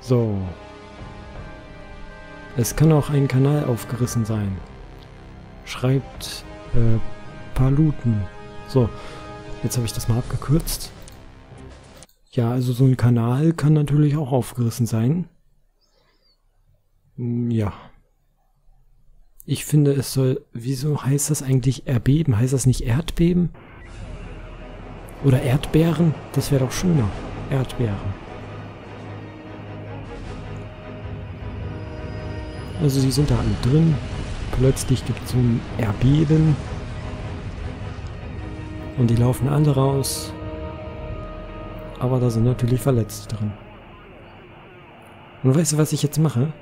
So. Es kann auch ein Kanal aufgerissen sein. Schreibt äh, Paluten. So, jetzt habe ich das mal abgekürzt. Ja, also so ein Kanal kann natürlich auch aufgerissen sein. Hm, ja. Ich finde, es soll... Wieso heißt das eigentlich erbeben? Heißt das nicht Erdbeben? Oder Erdbeeren? Das wäre doch schöner. Erdbeeren. Also sie sind da alle drin. Plötzlich gibt es so ein Erbeben. Und die laufen alle raus. Aber da sind natürlich Verletzte drin. Und weißt du, was ich jetzt mache?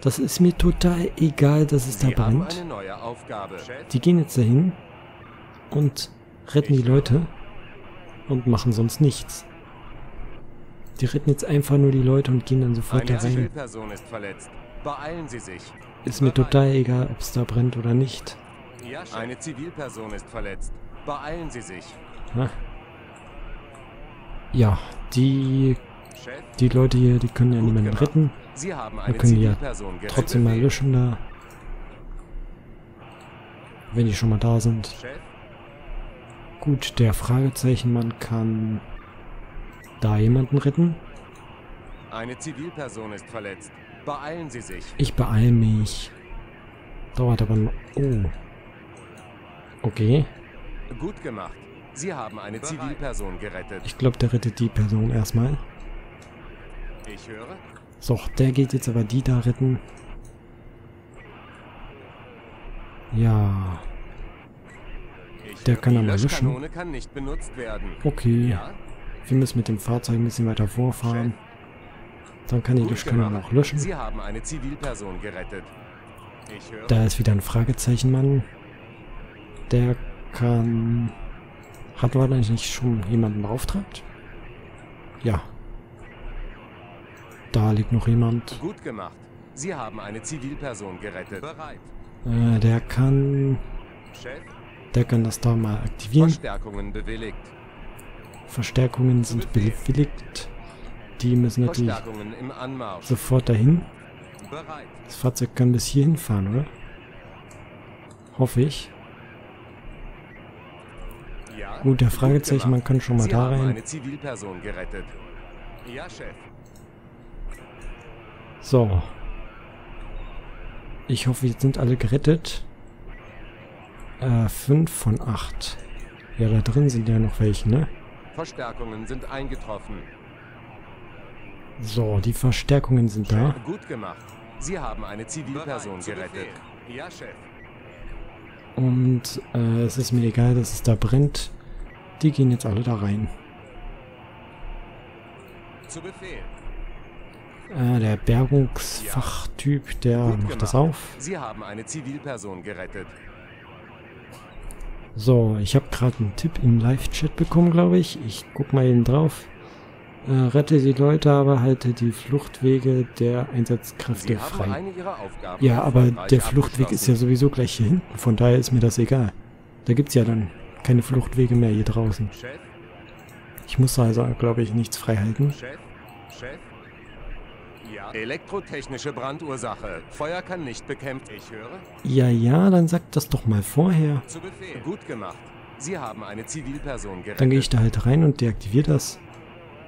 Das ist mir total egal, dass es da brennt. Die gehen jetzt dahin und retten die Leute und machen sonst nichts. Die retten jetzt einfach nur die Leute und gehen dann sofort da rein. Beeilen Sie sich. Ist mir total egal, ob es da brennt oder nicht. Eine Zivilperson ist verletzt. Beeilen Sie sich. Na? Ja, die die Leute hier, die können ja niemanden retten. Wir können ja trotzdem mal löschen da. Wenn die schon mal da sind. Gut, der Fragezeichenmann kann da jemanden retten. Eine Zivilperson ist verletzt. Beeilen Sie sich. Ich beeile mich. Dauert aber noch... Oh. Okay. Gut gemacht. Sie haben eine Zivilperson gerettet. Ich glaube, der rettet die Person erstmal. Ich höre. So, der geht jetzt aber die da retten. Ja. Der kann aber löschen. Kann nicht benutzt werden. Okay. Ja? Wir müssen mit dem Fahrzeug ein bisschen weiter vorfahren. Dann kann die Löschkanone auch löschen. Da ist wieder ein Fragezeichenmann. Der kann... Hat man eigentlich schon jemanden beauftragt? Ja. Da liegt noch jemand. Gut gemacht. Sie haben eine Zivilperson gerettet. Bereit. Äh, der kann... Chef? Der kann das da mal aktivieren. Verstärkungen bewilligt. Verstärkungen sind bewilligt. Die müssen natürlich sofort dahin. Das Fahrzeug kann bis hier hinfahren, oder? Hoffe ich. Gut, der Fragezeichen, man kann schon mal da rein. So. Ich hoffe, jetzt sind alle gerettet. Äh, 5 von 8. Ja, da drin sind ja noch welche, ne? Verstärkungen sind eingetroffen. So, die Verstärkungen sind da. Gut gemacht. Sie haben eine Zivilperson gerettet. Ja, Chef. Und äh, es ist mir egal, dass es da brennt. Die gehen jetzt alle da rein. Zu Befehl. Äh, der Bergungsfachtyp, der Gut macht gemacht. das auf. Sie haben eine Zivilperson gerettet. So, ich habe gerade einen Tipp im Live-Chat bekommen, glaube ich. Ich guck mal eben drauf. Äh, rette die Leute, aber halte die Fluchtwege der Einsatzkräfte frei. Ja, aber der Fluchtweg ist ja sowieso gleich hier hinten, von daher ist mir das egal. Da gibt es ja dann keine Fluchtwege mehr hier draußen. Ich muss also, glaube ich, nichts frei halten. Chef? Chef? Ja. Elektrotechnische Brandursache. Feuer kann nicht bekämpft. Ich höre. Ja, ja, dann sagt das doch mal vorher. Zu Befehl. Gut gemacht. Sie haben eine Zivilperson gerettet. Dann gehe ich da halt rein und deaktiviere das.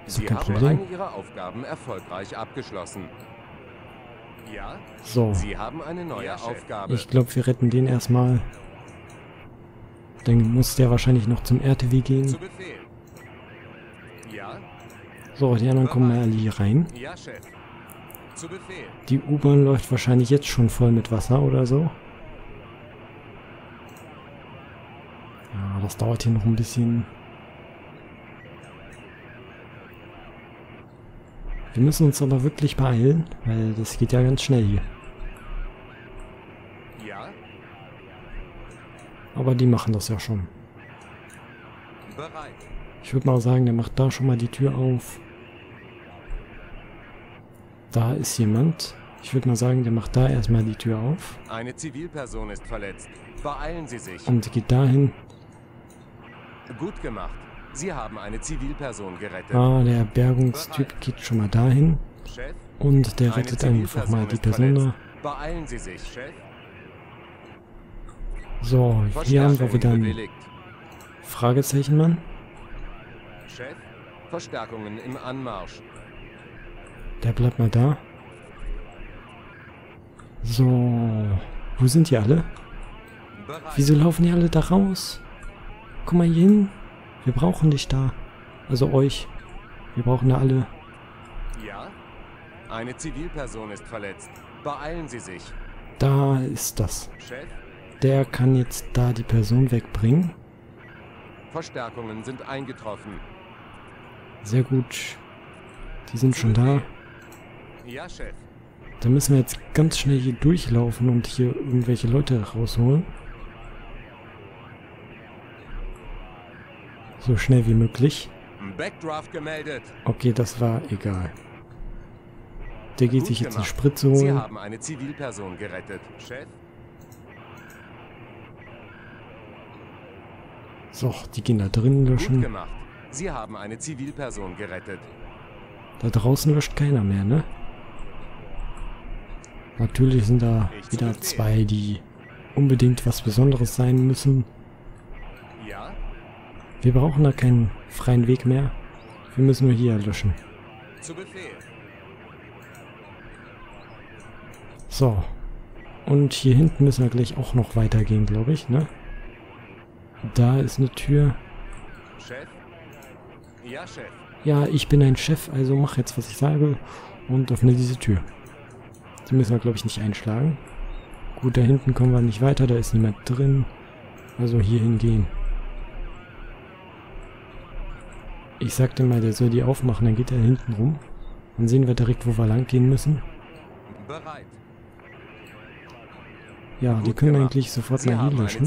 Ist doch kein haben Problem. eine Ihrer Aufgaben erfolgreich abgeschlossen. Ja? So. Sie haben eine neue ja, Aufgabe. Ich glaube, wir retten den erstmal. Dann muss der wahrscheinlich noch zum RTW gehen. Ja? So, die anderen kommen mal hier rein. Ja, Chef. Zu Befehl. Die U-Bahn läuft wahrscheinlich jetzt schon voll mit Wasser oder so. Ja, das dauert hier noch ein bisschen. Wir müssen uns aber wirklich beeilen, weil das geht ja ganz schnell hier. Ja? Aber die machen das ja schon. Bereit. Ich würde mal sagen, der macht da schon mal die Tür auf. Da ist jemand. Ich würde mal sagen, der macht da erstmal die Tür auf. Eine Zivilperson ist verletzt. Beeilen Sie sich. Und geht dahin. Gut gemacht. Sie haben eine Zivilperson gerettet. Ah, der Bergungstyp geht schon mal dahin. Chef, Und der rettet einfach mal die Person da. Beeilen Sie sich, Chef. So, hier haben wir wieder ein bewilligt. Fragezeichenmann. Chef, Verstärkungen im Anmarsch. Der bleibt mal da. So, wo sind die alle? Wieso laufen die alle da raus? Komm mal hier hin. Wir brauchen dich da. Also euch. Wir brauchen da alle. Ja? Eine Zivilperson ist verletzt. Beeilen Sie sich. Da ist das. Chef, Der kann jetzt da die Person wegbringen. Verstärkungen sind eingetroffen. Sehr gut. Die sind schon da. Ja, Chef. Da müssen wir jetzt ganz schnell hier durchlaufen und hier irgendwelche Leute rausholen. So schnell wie möglich. Okay, das war egal. Der geht Gut sich jetzt eine gemacht. Spritze Sie holen. haben eine Zivilperson gerettet. Chef, So, die gehen da drinnen gut löschen. gemacht. Sie haben eine Zivilperson gerettet. Da draußen löscht keiner mehr, ne? Natürlich sind da wieder zwei, die unbedingt was Besonderes sein müssen. Wir brauchen da keinen freien Weg mehr. Wir müssen nur hier löschen. Zu Befehl. So. Und hier hinten müssen wir gleich auch noch weitergehen, glaube ich, ne? Da ist eine Tür. Chef? Ja, Chef. Ja, ich bin ein Chef, also mach jetzt, was ich sage und öffne diese Tür. Die müssen wir, glaube ich, nicht einschlagen. Gut, da hinten kommen wir nicht weiter, da ist niemand drin. Also hier hingehen. Ich sagte mal, der soll die aufmachen, dann geht er hinten rum. Dann sehen wir direkt, wo wir lang gehen müssen. Bereit. Ja, die Gut können gemacht. eigentlich sofort Sie mal hier löschen.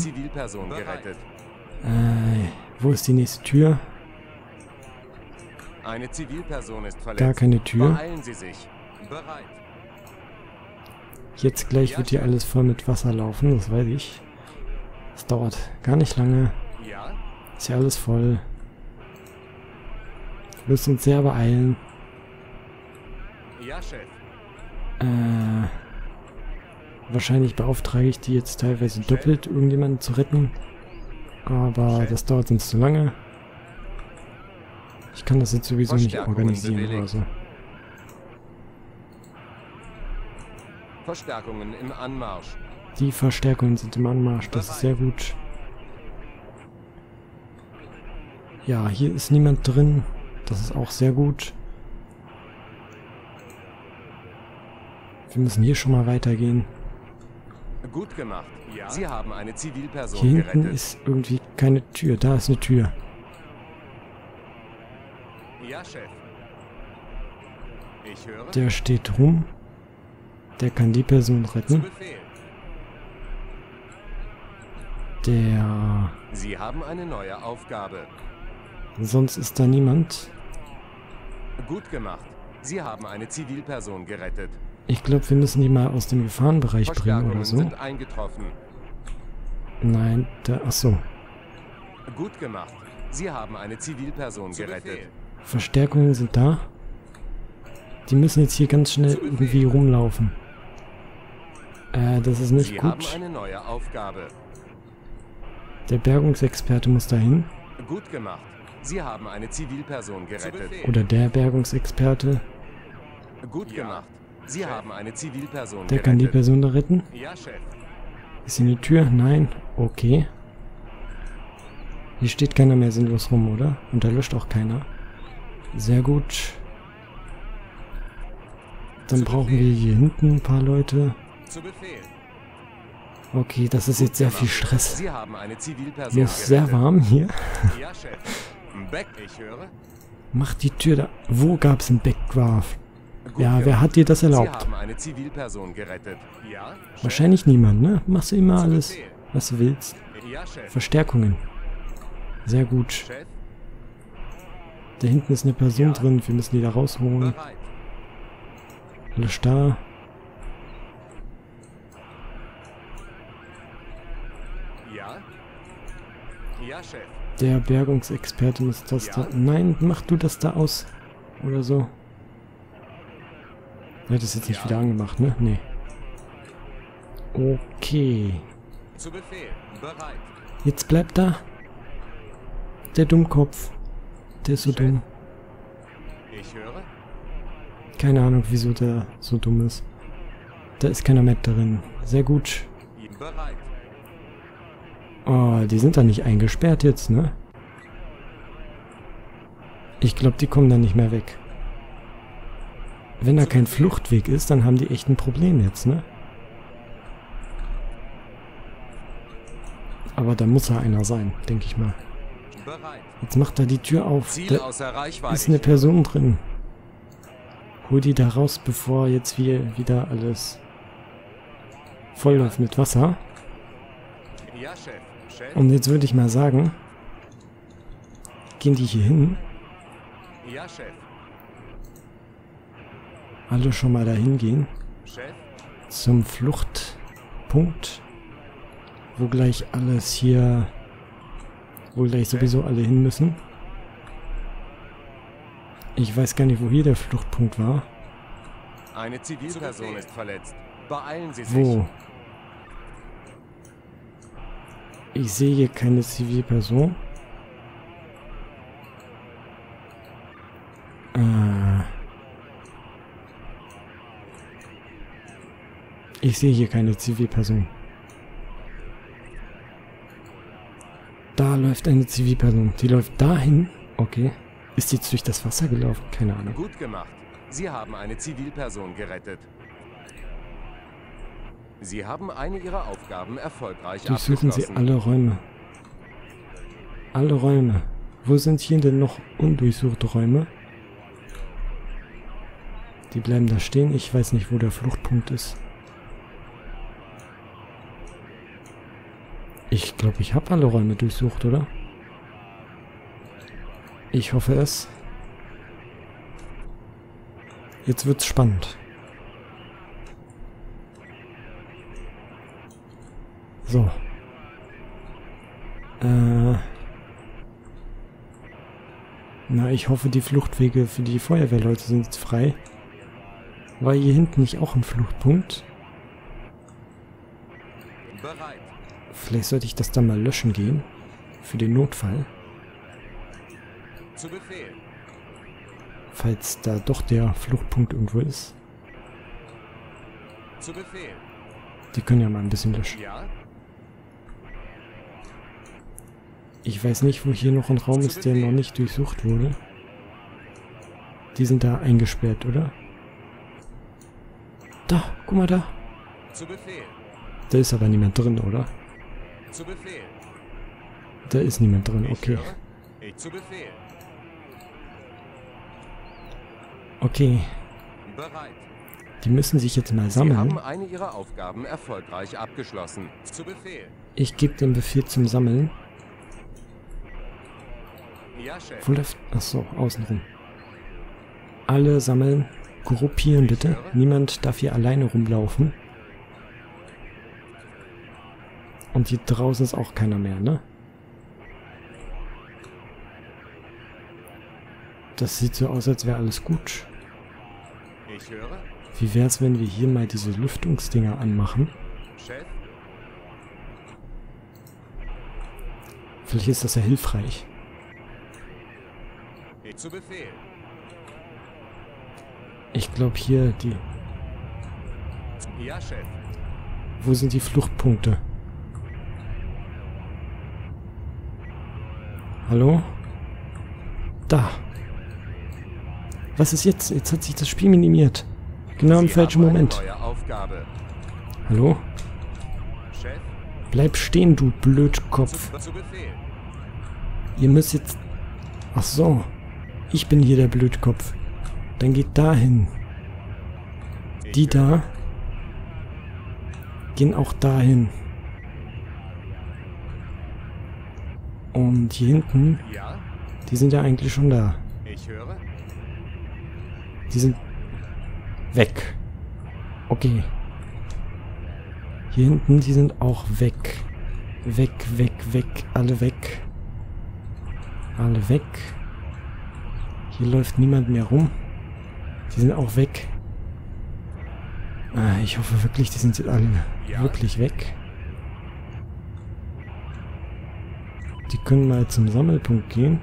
Äh, wo ist die nächste Tür? Eine Zivilperson ist verletzt. Gar keine Tür. Beeilen Sie sich. Bereit. Jetzt gleich wird hier alles voll mit Wasser laufen, das weiß ich. Das dauert gar nicht lange. Ja? Ist ja alles voll. Wir müssen uns sehr beeilen. Ja, Chef. Äh, wahrscheinlich beauftrage ich die jetzt teilweise doppelt, irgendjemanden zu retten. Aber das dauert sonst zu lange. Ich kann das jetzt sowieso nicht organisieren oder so. Verstärkungen im Anmarsch. Die Verstärkungen sind im Anmarsch, das ist sehr gut. Ja, hier ist niemand drin. Das ist auch sehr gut. Wir müssen hier schon mal weitergehen. Gut gemacht. Ja? Sie haben eine Zivilperson Hier hinten gerettet. ist irgendwie keine Tür. Da ist eine Tür. Ja, Chef. Ich höre. Der steht rum. Der kann die Person retten. Der... Sie haben eine neue Aufgabe. Sonst ist da niemand. Gut gemacht. Sie haben eine Zivilperson gerettet. Ich glaube, wir müssen die mal aus dem Gefahrenbereich bringen oder so. sind eingetroffen. Nein, da... Achso. Gut gemacht. Sie haben eine Zivilperson Zu gerettet. Befehl. Verstärkungen sind da. Die müssen jetzt hier ganz schnell irgendwie rumlaufen. Äh, das ist nicht Sie haben gut. eine neue Aufgabe. Der Bergungsexperte muss dahin. Gut gemacht. Sie haben eine Zivilperson gerettet. Oder der Bergungsexperte. Gut gemacht. Sie haben eine Zivilperson Der gerettet. kann die Person da retten. Ja, Chef. Ist hier eine Tür? Nein. Okay. Hier steht keiner mehr sinnlos rum, oder? Und da löscht auch keiner. Sehr gut. Dann Zu brauchen wir hier hinten ein paar Leute. Zu Befehl. Okay, das ist jetzt sehr viel Stress. Sie haben eine Zivilperson Mir ist sehr warm hier. Ja, Chef. Beck, ich höre. Mach die Tür da. Wo gab's einen Backdraft? Gut Ja, wer hat dir das erlaubt? Ja. Wahrscheinlich niemand, ne? Machst du immer alles, was du willst. Verstärkungen. Sehr gut. Chef, Da hinten ist eine Person Ja. drin. Wir müssen die da rausholen. bereit. Alles da. Ja? Ja, Chef. Der Bergungsexperte muss das Ja. da... Nein, mach du das da aus. Oder so. Er hat das jetzt nicht wieder angemacht, ne? Nee. Okay. Zu Befehl. Bereit. Jetzt bleibt da. Der Dummkopf. Der ist so dumm. Ich höre. Keine Ahnung, wieso der so dumm ist. Da ist keiner Met drin. Sehr gut. Bereit. Oh, die sind da nicht eingesperrt jetzt, ne? Ich glaube, die kommen da nicht mehr weg. Wenn da kein Fluchtweg ist, dann haben die echt ein Problem jetzt, ne? Aber da muss ja einer sein, denke ich mal. Jetzt macht er die Tür auf. Da ist eine Person drin. Hol die da raus, bevor jetzt wir wieder alles voll läuft mit Wasser. Ja, Chef. Und jetzt würde ich mal sagen, gehen die hier hin, Ja, Chef. alle schon mal dahin gehen, Chef. zum Fluchtpunkt, wo gleich alles hier, wo gleich sowieso alle hin müssen. Ich weiß gar nicht, wo hier der Fluchtpunkt war. Eine Zivilperson ist verletzt. Beeilen Sie sich. Wo? Ich sehe hier keine Zivilperson. Äh. Ich sehe hier keine Zivilperson. Da läuft eine Zivilperson. Die läuft dahin. Okay. Ist die durch das Wasser gelaufen? Keine Ahnung. Gut gemacht. Sie haben eine Zivilperson gerettet. Sie haben eine Ihrer Aufgaben erfolgreich Durchsuchen Sie alle Räume. Alle Räume. Wo sind hier denn noch undurchsuchte Räume? Die bleiben da stehen. Ich weiß nicht, wo der Fluchtpunkt ist. Ich glaube, ich habe alle Räume durchsucht, oder? Ich hoffe es. Jetzt wird's spannend. So. Äh. Na, ich hoffe, die Fluchtwege für die Feuerwehrleute sind jetzt frei. War hier hinten nicht auch ein Fluchtpunkt? Bereit. Vielleicht sollte ich das dann mal löschen gehen. Für den Notfall. Zu Befehl. Falls da doch der Fluchtpunkt irgendwo ist. Zu Befehl. Die können ja mal ein bisschen löschen. Ja? Ich weiß nicht, wo hier noch ein Raum ist, der noch nicht durchsucht wurde. Die sind da eingesperrt, oder? Da, guck mal da. Da ist aber niemand drin, oder? Da ist niemand drin, okay. Okay, die müssen sich jetzt mal sammeln. eine Ihrer Aufgaben erfolgreich abgeschlossen. Zu Befehl. Ich gebe den Befehl zum Sammeln. Wo läuft... Achso, außenrum. Alle sammeln. Gruppieren bitte. Niemand darf hier alleine rumlaufen. Und hier draußen ist auch keiner mehr, ne? Das sieht so aus, als wäre alles gut. Ich höre. Wie wär's, wenn wir hier mal diese Lüftungsdinger anmachen? Chef. Vielleicht ist das ja hilfreich. Ich zu Befehl. Ich glaube hier, die... Ja, Chef. Wo sind die Fluchtpunkte? Hallo? Da. Was ist jetzt? Jetzt hat sich das Spiel minimiert. Genau im Sie falschen Moment. Hallo? Chef. Bleib stehen, du Blödkopf. Zu, zu. Ihr müsst jetzt... Ach so. Ich bin hier der Blödkopf. Dann geht dahin. Ich Die da gehen auch dahin. Und hier hinten, Ja. die sind ja eigentlich schon da. Ich höre. Die sind weg. Okay. Hier hinten, die sind auch weg. Weg, weg, weg. Alle weg. Alle weg. Hier läuft niemand mehr rum. Die sind auch weg. Äh, ich hoffe wirklich, die sind jetzt alle Ja. wirklich weg. Die können mal zum Sammelpunkt gehen.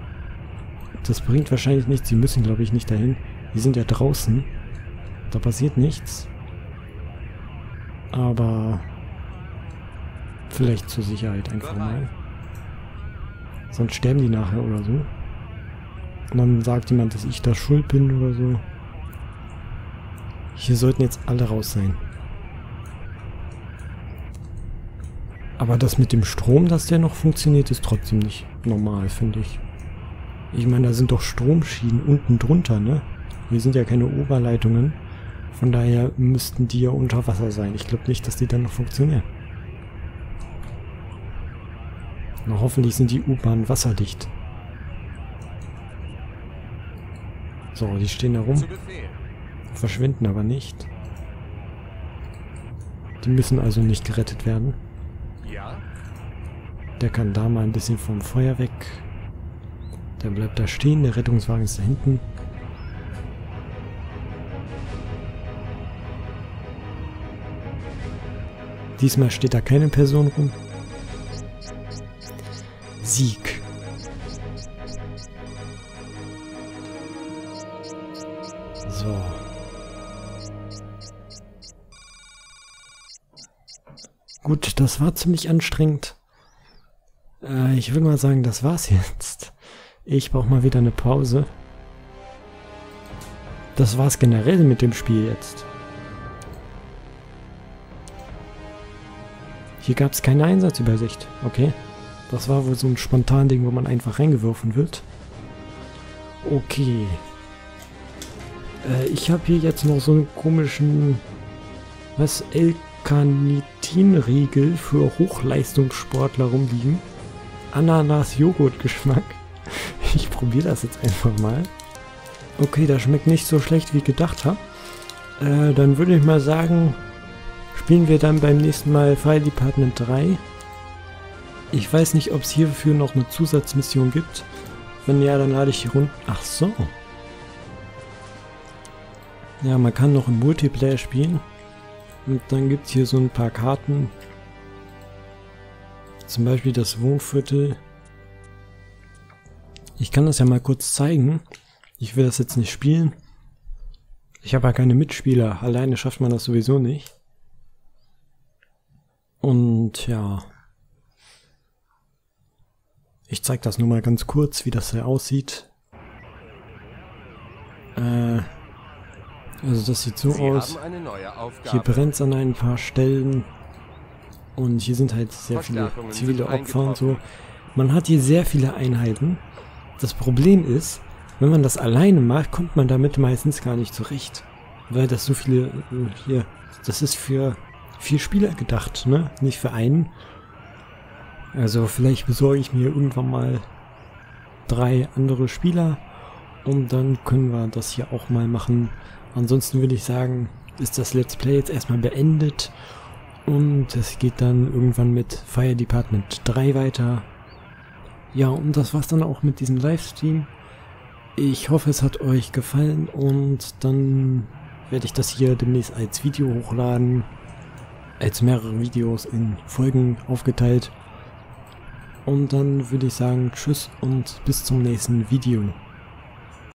Das bringt wahrscheinlich nichts. Sie müssen, glaube ich, nicht dahin. Die sind ja draußen. Da passiert nichts. Aber vielleicht zur Sicherheit einfach mal. Sonst sterben die nachher oder so. Und dann sagt jemand, dass ich da schuld bin oder so. Hier sollten jetzt alle raus sein. Aber das mit dem Strom, dass der noch funktioniert, ist trotzdem nicht normal, finde ich. Ich meine, da sind doch Stromschienen unten drunter, ne? Wir sind ja keine Oberleitungen. Von daher müssten die ja unter Wasser sein. Ich glaube nicht, dass die dann noch funktionieren. Na, hoffentlich sind die U-Bahnen wasserdicht. So, die stehen da rum verschwinden aber nicht. Die müssen also nicht gerettet werden. Der kann da mal ein bisschen vom Feuer weg. Der bleibt da stehen, der Rettungswagen ist da hinten. Diesmal steht da keine Person rum. Sieg. Gut, das war ziemlich anstrengend. Äh, ich will mal sagen, das war's jetzt. Ich brauche mal wieder eine Pause. Das war's generell mit dem Spiel jetzt. Hier gab es keine Einsatzübersicht. Okay. Das war wohl so ein spontan Ding, wo man einfach reingeworfen wird. Okay. Äh, ich habe hier jetzt noch so einen komischen... Was? L-Carnitin-Riegel für Hochleistungssportler rumliegen. Ananas-Joghurt-Geschmack. Ich probiere das jetzt einfach mal. Okay, das schmeckt nicht so schlecht, wie ich gedacht habe. Äh, dann würde ich mal sagen, spielen wir dann beim nächsten Mal Fire Department 3. Ich weiß nicht, ob es hierfür noch eine Zusatzmission gibt. Wenn ja, dann lade ich die runter. Ach so. Ja, man kann noch im Multiplayer spielen. Und dann gibt es hier so ein paar Karten. Zum Beispiel das Wohnviertel. Ich kann das ja mal kurz zeigen. Ich will das jetzt nicht spielen. Ich habe ja keine Mitspieler. Alleine schafft man das sowieso nicht. Und ja. Ich zeige das nur mal ganz kurz, wie das hier aussieht. Äh, also das sieht so Sie aus. Hier brennt es an ein paar Stellen. Und hier sind halt sehr viele zivile Opfer und so. Man hat hier sehr viele Einheiten. Das Problem ist, wenn man das alleine macht, kommt man damit meistens gar nicht zurecht. Weil das so viele, hier, das ist für vier Spieler gedacht, ne? Nicht für einen. Also vielleicht besorge ich mir irgendwann mal drei andere Spieler und dann können wir das hier auch mal machen. Ansonsten würde ich sagen, ist das Let's Play jetzt erstmal beendet und es geht dann irgendwann mit Fire Department 3 weiter. Ja, und das war's dann auch mit diesem Livestream. Ich hoffe, es hat euch gefallen und dann werde ich das hier demnächst als Video hochladen. Als mehrere Videos in Folgen aufgeteilt. Und dann würde ich sagen, tschüss und bis zum nächsten Video.